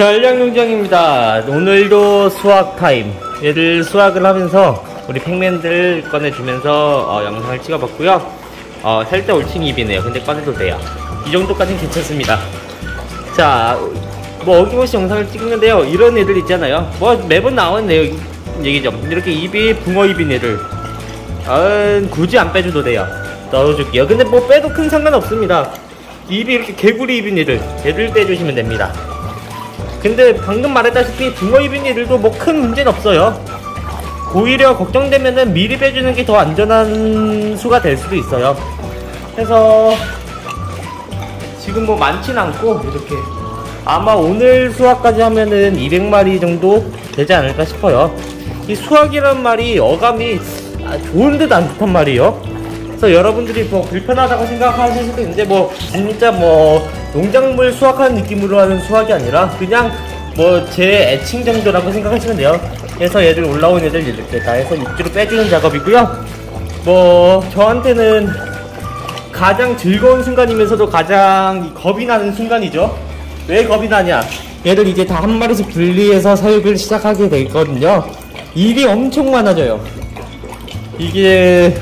전략농장입니다. 오늘도 수학 타임. 얘들 수학을 하면서 우리 팩맨들 꺼내주면서 어, 영상을 찍어봤고요. 어, 살짝 올칭 입이네요. 근데 꺼내도 돼요. 이 정도까지는 괜찮습니다. 자, 뭐 어김없이 영상을 찍는데요. 이런 애들 있잖아요. 뭐 매번 나오는 얘- 얘기죠. 이렇게 입이 붕어 입인 애들. 아, 굳이 안 빼줘도 돼요. 넣어줄게요. 근데 뭐 빼도 큰 상관 없습니다. 입이 이렇게 개구리 입인 애들, 얘들 빼주시면 됩니다. 근데 방금 말했다시피 애들도 뭐 큰 문제는 없어요. 오히려 걱정되면은 미리 빼주는 게 더 안전한 수가 될 수도 있어요. 그래서 지금 뭐 많진 않고 이렇게 아마 오늘 수확까지 하면은 200마리 정도 되지 않을까 싶어요. 이 수확이란 말이 어감이 아, 좋은 듯 안 좋단 말이에요. 그래서 여러분들이 뭐 불편하다고 생각하실 수도 있는데 뭐 진짜 뭐 농작물 수확하는 느낌으로 하는 수확이 아니라 그냥 뭐 제 애칭 정도라고 생각하시면 돼요. 그래서 얘들 올라온 애들 이렇게 다 해서 입주로 빼주는 작업이고요. 뭐 저한테는 가장 즐거운 순간이면서도 가장 겁이 나는 순간이죠. 왜 겁이 나냐? 얘들 이제 다 한 마리씩 분리해서 사육을 시작하게 되거든요. 일이 엄청 많아져요. 이게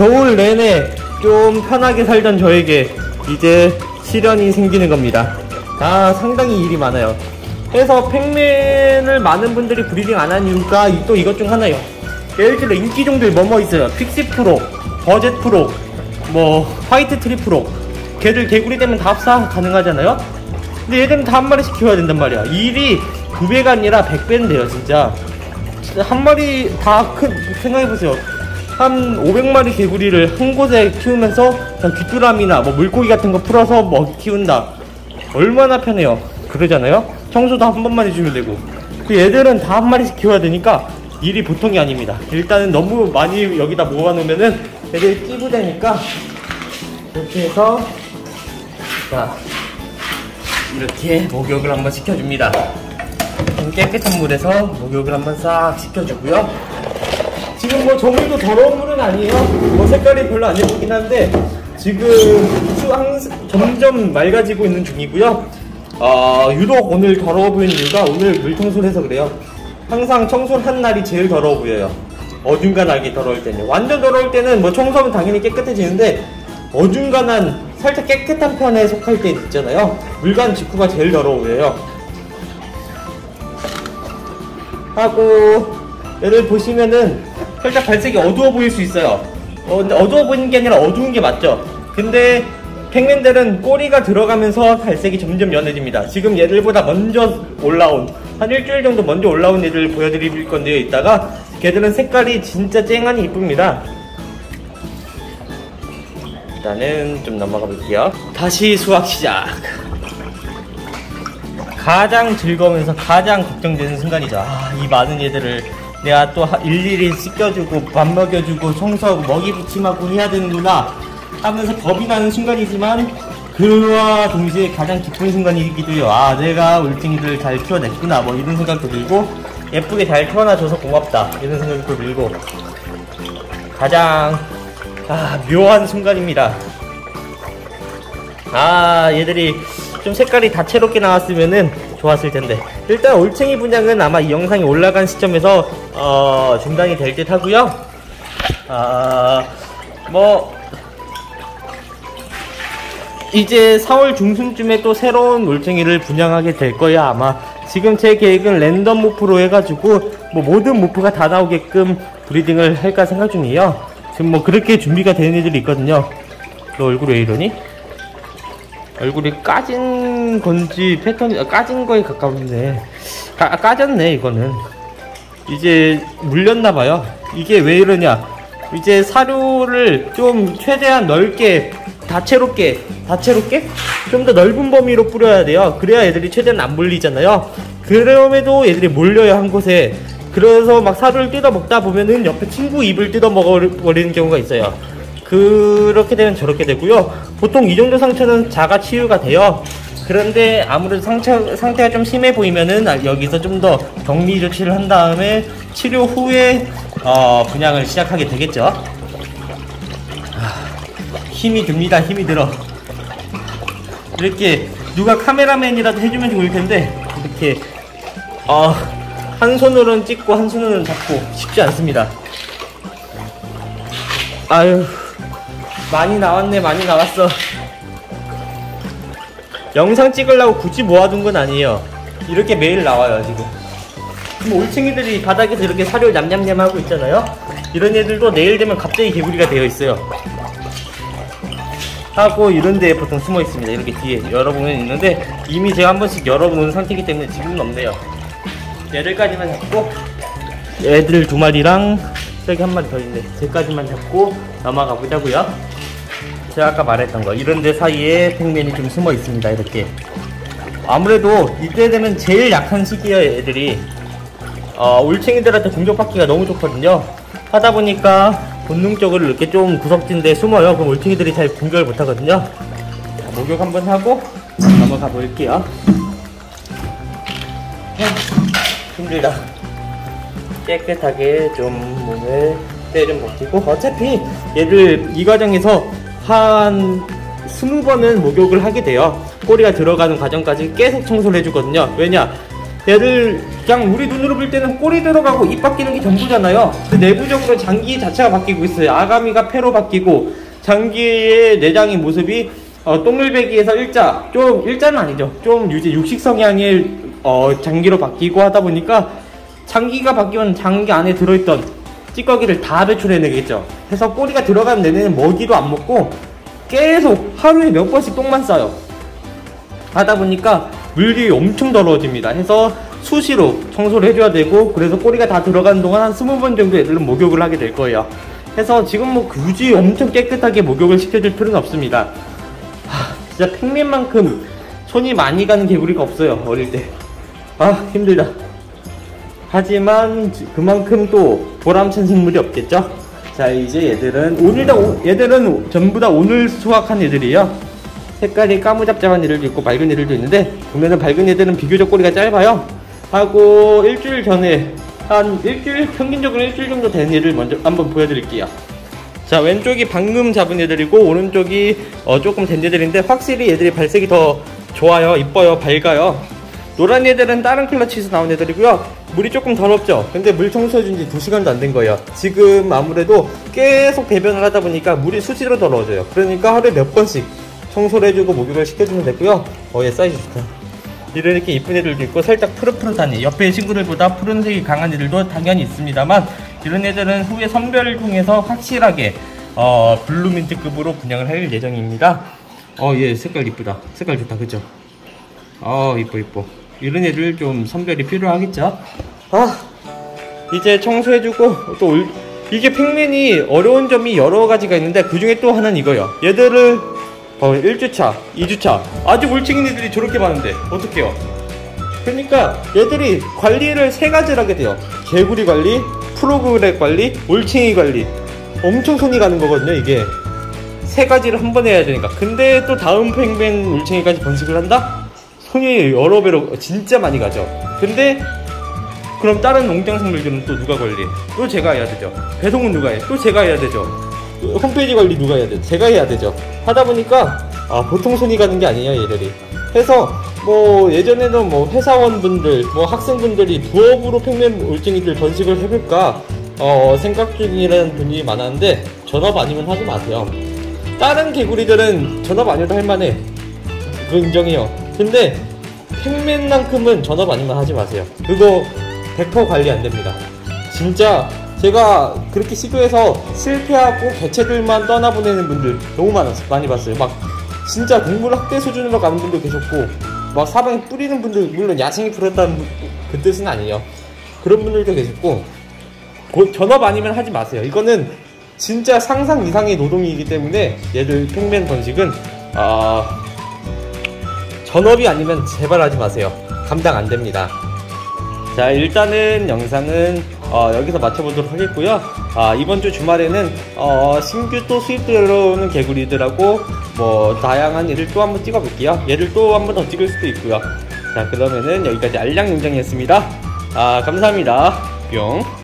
겨울 내내 좀 편하게 살던 저에게 이제 시련이 생기는 겁니다. 아, 상당히 일이 많아요. 그래서 Pacman을 많은 분들이 breeding 안 한 이유가 이- 또 이것 중 하나예요. 예를 들어 인기 종들 뭐뭐 있어요. Pixie frog, Budgett frog, 뭐 White tree frog. 걔들 개구리 되면 다 합사 가능하잖아요. 근데 얘들은 다 한 마리씩 키워야 된단 말이야. 일이 두 배가 아니라 백 배인데요, 진짜. 진짜 한 마리 다 큰 생각해 보세요. 한 500마리 개구리를 한 곳에 키우면서 그냥 귀뚜라미나 뭐 물고기 같은 거 풀어서 먹이 키운다. 얼마나 편해요. 그러잖아요? 청소도 한 번만 해주면 되고. 그 얘들은 다 한 마리씩 키워야 되니까 일이 보통이 아닙니다. 일단은 너무 많이 여기다 모아놓으면은 얘들이 찌부되니까 이렇게 해서 자 이렇게 목욕을 한번 시켜줍니다. 좀 깨끗한 물에서 목욕을 한번 싹 시켜주고요. 지금 뭐 저물도 더러운 물은 아니에요. 뭐 색깔이 별로 안 예쁘긴 한데 지금 수 항, 점점 맑아지고 있는 중이고요. 어, 유독 오늘 더러워 보이는 이유가 오늘 물 청소를 해서 그래요. 항상 청소를 한 날이 제일 더러워 보여요. 어중간하게 더러울 때는. 완전 더러울 때는 뭐 청소하면 당연히 깨끗해지는데 어중간한 살짝 깨끗한 편에 속할 때 있잖아요. 물간 직후가 제일 더러워 보여요. 하고 얘를 보시면은 살짝 발색이 어두워 보일 수 있어요. 어, 어두워 보이는 게 아니라 어두운 게 맞죠. 근데 펭귄들은 꼬리가 들어가면서 발색이 점점 연해집니다. 지금 얘들보다 먼저 올라온 한 일주일 정도 먼저 올라온 애들 보여드릴 건데요. 이따가 걔들은 색깔이 진짜 쨍하니 이쁩니다. 일단은 좀 넘어가 볼게요. 다시 수학 시작. 가장 즐거우면서 가장 걱정되는 순간이죠. 아, 이 많은 얘들을 내가 또 하- 일일이 씻겨주고 밥 먹여주고 청소하고 먹이 부침하고 해야 되는구나 하면서 겁이 나는 순간이지만 그와 동시에 가장 기쁜 순간이기도 해요. 아, 내가 울증이들 잘 키워냈구나. 뭐 이런 생각도 들고 예쁘게 잘 태어나줘서 고맙다. 이런 생각도 들고 가장 아, 묘한 순간입니다. 아 얘들이 좀 색깔이 다채롭게 나왔으면은 좋았을 텐데. 일단 올챙이 분양은 아마 이 영상이 올라간 시점에서 어, 중단이 될 듯 하고요. 아뭐 이제 4월 중순쯤에 또 새로운 올챙이를 분양하게 될 거야 아마. 지금 제 계획은 랜덤 모프로 해가지고 뭐 모든 모프가 다 나오게끔 브리딩을 할까 생각 중이에요. 지금 뭐 그렇게 준비가 되는 애들이 있거든요. 너 얼굴 왜 이러니? 얼굴이 까진 건지 패턴이 아, 까진 거에 가까운데 까, 까졌네 이거는. 이제 물렸나 봐요. 이게 왜 이러냐. 이제 사료를 좀 최대한 넓게 다채롭게 다채롭게? 좀 더 넓은 범위로 뿌려야 돼요. 그래야 애들이 최대한 안 물리잖아요. 그럼에도 애들이 몰려요 한 곳에. 그래서 막 사료를 뜯어 먹다 보면은 옆에 친구 입을 뜯어 먹어버리는 경우가 있어요 그렇게 되면 저렇게 되고요. 보통 이 정도 상처는 자가 치유가 돼요. 그런데 아무래도 상처, 상태가 좀 심해 보이면은 아, 여기서 좀 더 격리 조치를 한 다음에 치료 후에 어, 분양을 시작하게 되겠죠. 아, 힘이 듭니다. 힘이 들어. 이렇게 누가 카메라맨이라도 해주면 좋을 텐데 이렇게 아, 한 손으로는 찍고 한 손으로는 잡고 쉽지 않습니다. 아유, 많이 나왔네, 많이 나왔어. 영상 찍으려고 굳이 모아둔 건 아니에요. 이렇게 매일 나와요, 지금. 지금 올챙이들이 바닥에서 이렇게 사료 냠냠냠 하고 있잖아요. 이런 애들도 내일 되면 갑자기 개구리가 되어 있어요. 하고 이런 데에 보통 숨어 있습니다. 이렇게 뒤에 열어보면 있는데 이미 제가 한 번씩 열어본 상태이기 때문에 지금은 없네요. 얘들까지만 잡고 애들 두 마리랑 저기 한 마리 더 있는데 쟤까지만 잡고 넘어가 보자고요. 제가 아까 말했던 거 이런 데 사이에 펭귄이 좀 숨어 있습니다. 이렇게 아무래도 이때 되면 제일 약한 시기에 애들이 어, 올챙이들한테 공격받기가 너무 좋거든요. 하다 보니까 본능적으로 이렇게 좀 구석진데 숨어요. 그럼 올챙이들이 잘 공격을 못하거든요. 자, 목욕 한번 하고 넘어가 볼게요. 힘들다. 깨끗하게 좀 몸을 때좀 벗기고 어차피 얘를 이 과정에서 한 스무 번은 목욕을 하게 돼요. 꼬리가 들어가는 과정까지 계속 청소를 해주거든요. 왜냐? 얘를 그냥 우리 눈으로 볼 때는 꼬리 들어가고 입 바뀌는 게 전부잖아요. 내부적으로 장기 자체가 바뀌고 있어요. 아가미가 폐로 바뀌고 장기의 내장의 모습이 어, 똥물배기에서 일자, 좀 일자는 아니죠. 좀 이제 육식 성향의 어, 장기로 바뀌고 하다 보니까 장기가 바뀌면 장기 안에 들어있던 찌꺼기를 다 배출해내겠죠. 해서 꼬리가 들어가는 내내는 먹이도 안 먹고 계속 하루에 몇 번씩 똥만 싸요. 하다 보니까 물이 엄청 더러워집니다. 해서 수시로 청소를 해줘야 되고 그래서 꼬리가 다 들어가는 동안 한 20번 정도 애들은 목욕을 하게 될 거예요. 해서 지금 뭐 굳이 엄청 깨끗하게 목욕을 시켜줄 필요는 없습니다. 하, 진짜 팽맨만큼 손이 많이 가는 개구리가 없어요. 어릴 때. 아 힘들다. 하지만 그만큼 또 보람찬 생물이 없겠죠? 자 이제 얘들은 오늘 다 오, 얘들은 전부 다 오늘 수확한 애들이에요. 색깔이 까무잡잡한 애들도 있고 밝은 애들도 있는데 보면은 밝은 애들은 비교적 꼬리가 짧아요 하고 일주일 전에 한 일주일 평균적으로 일주일 정도 된 애를 먼저 한번 보여드릴게요 자 왼쪽이 방금 잡은 애들이고 오른쪽이 어, 조금 된 애들인데 확실히 애들이 발색이 더 좋아요 이뻐요 밝아요 노란 애들은 다른 클러치에서 나온 애들이고요 물이 조금 더럽죠? 근데 물 청소해준 지 2시간도 안 된 거예요. 지금 아무래도 계속 배변을 하다 보니까 물이 수시로 더러워져요. 그러니까 하루에 몇 번씩 청소를 해주고 목욕을 시켜주면 되고요. 어얘 사이즈 좋다. 이렇게 이쁜 애들도 있고 살짝 푸릇푸릇하니 옆에 친구들보다 푸른색이 강한 애들도 당연히 있습니다만 이런 애들은 후에 선별을 통해서 확실하게 어, blue mint급으로 분양을 할 예정입니다. 어얘 색깔 이쁘다. 색깔 좋다. 그죠? 어 이뻐 이뻐 이런 애들 좀 선별이 필요하겠죠? 아 이제 청소해주고 또 올, 이게 Pacman이 어려운 점이 여러 가지가 있는데 그 중에 또 하나는 이거요. 얘들을 어, 1주차, 2주차. 아직 울칭이들이 저렇게 많은데 어떡해요? 그러니까 얘들이 관리를 세 가지를 하게 돼요. 개구리 관리, 프로그램 관리, 올챙이 관리. 엄청 손이 가는 거거든요 이게. 세 가지를 한 번에 해야 되니까. 근데 또 다음 팽뱅 울챙이까지 번식을 한다? 손이 여러 배로 진짜 많이 가죠 근데 그럼 다른 농장 생물들은 또 누가 관리해? 또 제가 해야 되죠 배송은 누가 해? 또 제가 해야 되죠 홈페이지 관리 누가 해야 돼? 제가 해야 되죠. 하다 보니까 아, 보통 손이 가는 게 아니에요, 얘들이. 해서 뭐 예전에는 뭐 회사원분들, 뭐 학생분들이 부업으로 팽맨 울증이들 번식을 해볼까 어, 생각 중이라는 분이 많았는데 전업 아니면 하지 마세요. 다른 개구리들은 전업 아니어도 할만해. 그거 인정해요. 근데 팽맨만큼은 전업 아니면 하지 마세요. 그거 100% 관리 안 됩니다. 진짜 제가 그렇게 시도해서 실패하고 개체들만 떠나보내는 분들 너무 많았어요. 많이 봤어요. 막 진짜 동물 학대 수준으로 가는 분도 계셨고 막 사방 뿌리는 분들 물론 야생이 부렸다는 그 뜻은 아니에요. 그런 분들도 계셨고 곧 전업 아니면 하지 마세요. 이거는 진짜 상상 이상의 노동이기 때문에 얘들 팽맨 번식은 아 전업이 아니면 제발 하지 마세요. 감당 안 됩니다. 자 일단은 영상은 어, 여기서 마쳐보도록 하겠고요. 아, 이번 주 주말에는 어, 신규 또 수입 들어오는 개구리들하고 뭐 다양한 얘를 또 한번 찍어볼게요. 얘를 또 한번 더 찍을 수도 있고요. 자 그러면은 여기까지 알량농장이었습니다. 아 감사합니다. 뿅